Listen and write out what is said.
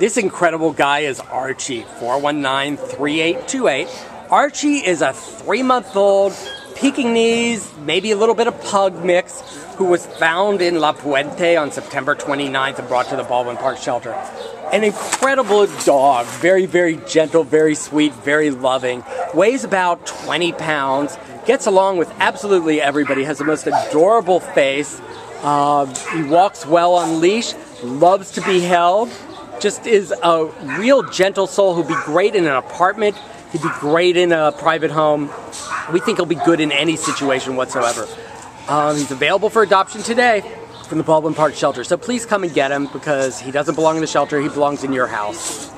This incredible guy is Archie, 419 3828. Archie is a three month old Pekingese, maybe a little bit of pug mix, who was found in La Puente on September 29th and brought to the Baldwin Park shelter. An incredible dog, very, very gentle, very sweet, very loving, weighs about 20 pounds, gets along with absolutely everybody, has the most adorable face. Uh, he walks well on leash, loves to be held, just is a real gentle soul who'd be great in an apartment. He'd be great in a private home. We think he'll be good in any situation whatsoever. Um, he's available for adoption today from the Baldwin Park shelter. So please come and get him because he doesn't belong in the shelter. He belongs in your house.